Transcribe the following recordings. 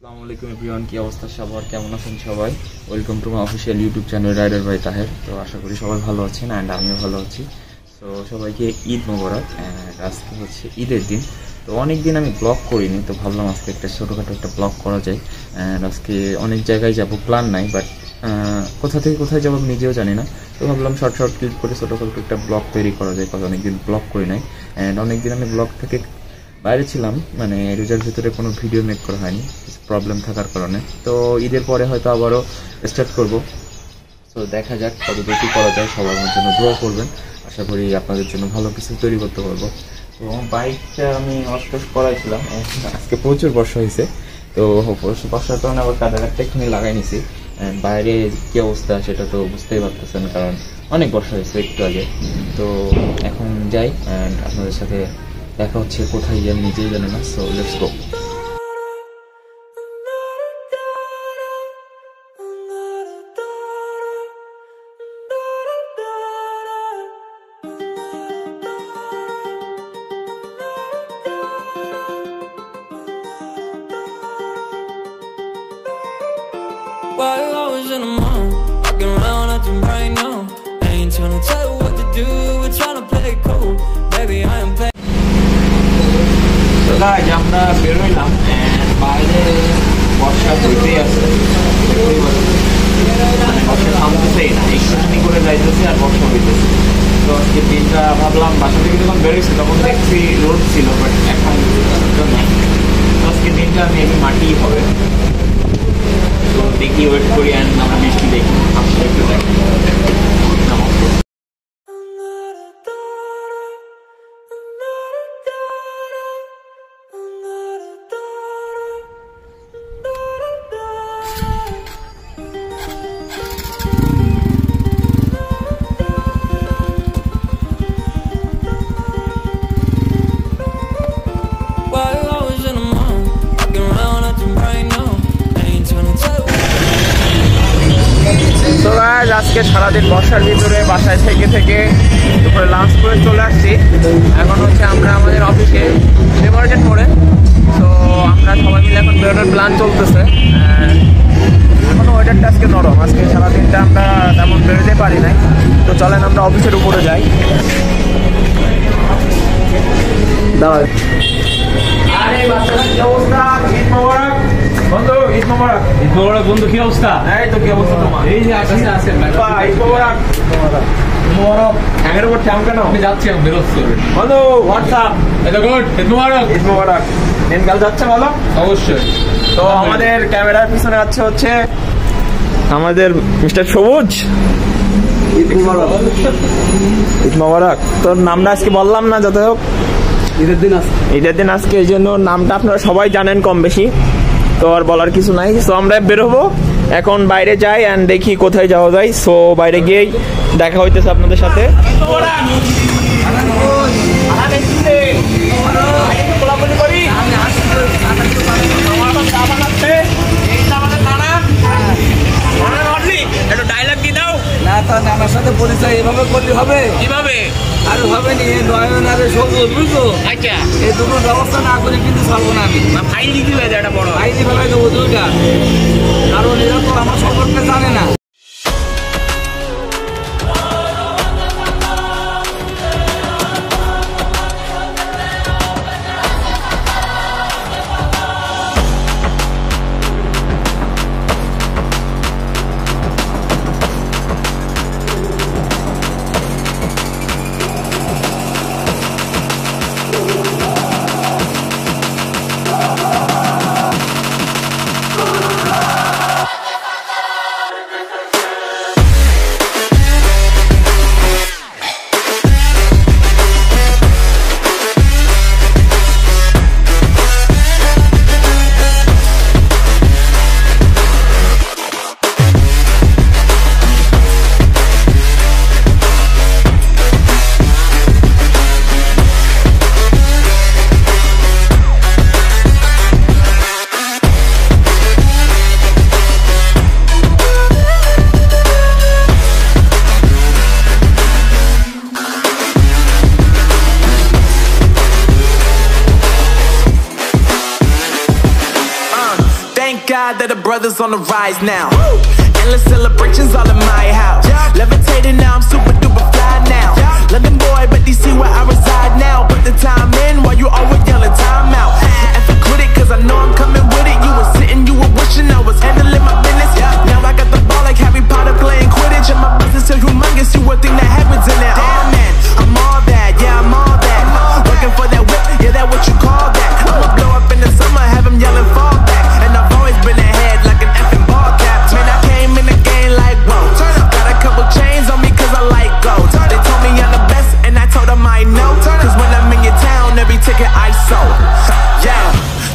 আসসালামু আলাইকুম এভরিওয়ান, কি অবস্থা সবার? কেমন আছেন সবাই? Welcome to my official YouTube channel rider by Taher তো আশা করি সবাই ভালো আছেন অ্যান্ড আমিও ভালো আছি। তো সবাইকে ঈদ মোবারক আজকে হচ্ছে ঈদের দিন। তো অনেক দিন আমি ব্লগ করিনি, তো ভাবলাম আজকে একটা ছোটোখাটো একটা ব্লগ করা যায়। অ্যান্ড আজকে অনেক জায়গায় যাব প্ল্যান নাই বাট কোথা থেকে কোথায় যাব নিজেও জানি না। তো ভাবলাম শর্ট শর্ট ক্লিপ করে ছোটোখাটো একটা ব্লগ তৈরি করা যায়, কারণ অনেকদিন ব্লগ করি নাই। অ্যান্ড অনেকদিন আমি ব্লগ থেকে বাইরে ছিলাম মানে রোজার ভিতরে কোনো ভিডিও মেক করা হয়নি প্রবলেম থাকার কারণে। তো ঈদের পরে হয়তো আবারও স্টার্ট করব। তো দেখা যাক কতদূর কী করা যায়, সবার জন্য দোয়া করবেন। আশা করি আপনাদের জন্য ভালো কিছু তৈরি করতে পারব। তো বাইকটা আমি অস্টস করাইছিলাম। আজকে প্রচুর বর্ষা হয়েছে তো বর্ষার কারণে আবার কাদার একটা এখানে লাগাই নিছি। বাইরে কি অবস্থা সেটা তো বুঝতেই পারতেছেন, কারণ অনেক বর্ষা হয়েছে একটু আগে। তো, এখন যাই অ্যান্ড আপনাদের সাথে দেখা হচ্ছে কোথায় আমি নিজেই জানে না সো লেটস গো আমরা বেরোইলাম বাইরে বর্ষা হইতেই আছে মানে বর্ষা থামতেছেই না একটুখানি করে যাইতেছে আর বর্ষা হইতেছে তো আজকে দিনটা ভাবলাম, বাসা থেকে যখন বেরোইছি তখন দেখছি রোড ছিল বাট এখন তো আজকে দিনটা মেবি মাটিই হবে। তো দেখি ওয়েট করি অ্যান্ড আমরা আজকে সারাদিন বর্ষার ভিতরে বাসায় থেকে থেকে দুপুরে লাঞ্চ করে চলে আসছি। এখন হচ্ছে আমরা আমাদের অফিসে ডেমোরেটেড মোড়ে তো আমরা সবাই মিলে এখন বেরোনোর প্ল্যান চলতেছে। এখনও এখনও ওয়েদারটা আজকে নরম। আজকে সারাদিনটা আমরা তেমন বেরোতে পারি নাই। তো চলেন আমরা অফিসের উপরে যাই। বন্ধু ঈদ মোবারক। ঈদ মোবারক বন্ধু কি অবস্থা? এই তো কি অবস্থা তোমার? এই যে আছেন আছেন বাহ, ঈদ মোবারক। মোবারক। ঠ্যাঙের উপর ঠ্যাং কেন? আমি যাচ্ছি আমি বেরোচ্ছি বন্ধু হোয়াটসঅ্যাপ এটা গুড ঈদ মোবারক। ঈদ মোবারক দিনকাল যাচ্ছে ভালো? অবশ্যই। তো আমাদের ক্যামেরার পিছনে আছে হচ্ছে আমাদের মিস্টার সবুজ। ঈদ মোবারক। ঈদ মোবারক। তোর নামটা আজকে বললাম না যাতে হোক। ঈদের দিন আছে ঈদের দিন আজকে এই জন্য নামটা আপনারা সবাই জানেন কম বেশি। তো আর বলার কিছু নাই। সো আমরা বেরোবো। এখন বাইরে যাই অ্যান্ড দেখি কোথায় যাওয়া যায়। সো বাইরে গিয়েই দেখা হইতেছে আপনাদের সাথে দিয়ে দাও না তা নানার সাথে পরিচয় এভাবে করলে হবে? কীভাবে? আর হবে নি নয়ন আর সবুজ বুঝছ? আচ্ছা। এই দুটো ব্যবস্থা না করে কিন্তু ছাড়বো না আমি। ফাইল দিতে হবে এটা বড়। আইনি ফেলাই দেবো দুইটা। কারণ এরা তো আমার সম্পর্কে জানে না। God that the brothers on the rise now. Endless celebrations all in my house. Levitating now, I'm super duper fly now. London boy, but DC where I reside now. Put the time in while you always yelling time out. And for quit it, cause I know I'm coming with it. You were sitting, you were wishing I was handling my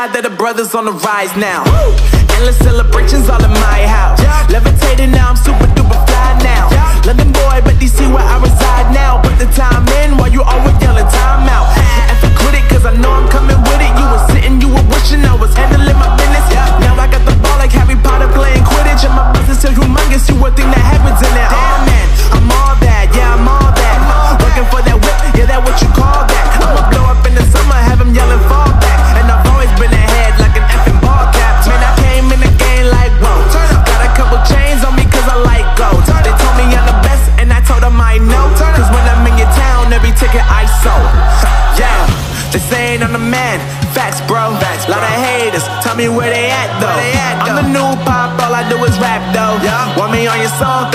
Thank that the brothers on the rise now. Endless celebrations all in my house. Levitating now, I'm super duper fly now. London boy, but DC where I reside now. Put the time in while you always yelling time out. And for quit it, cause I know I'm coming with it. You were sitting, you were wishing I was handling my business. Now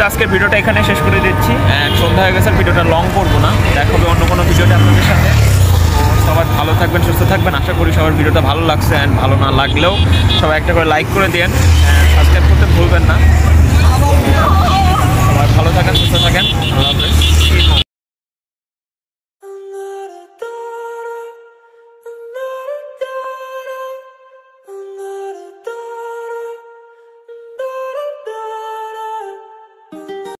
Guys আজকে ভিডিওটা এখানে শেষ করে দিচ্ছি। And সন্ধ্যা হয়ে গেছে, ভিডিওটা long করব না। দেখা অন্য কোনো ভিডিওটা আপনাদের সাথে। তো সবাই ভালো থাকবেন, সুস্থ থাকবেন। আশা করি সবার ভিডিওটা ভালো লাগছে অ্যান্ড ভালো না লাগলেও সবাই একটা করে লাইক করে দিন সাবস্ক্রাইব করতে ভুলবেন না। সবাই ভালো থাকেন, সুস্থ থাকেন। হাফেজ।